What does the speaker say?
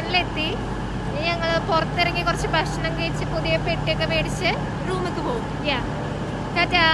സ്റ്റേഷനിലെത്തി. ഇനി ഞങ്ങൾ പുറത്തിറങ്ങി കുറച്ച് ഭക്ഷണം കഴിച്ച് പുതിയ പെട്ടിയൊക്കെ മേടിച്ച് റൂമിലേക്ക് പോകും. യാ ടാറ്റാ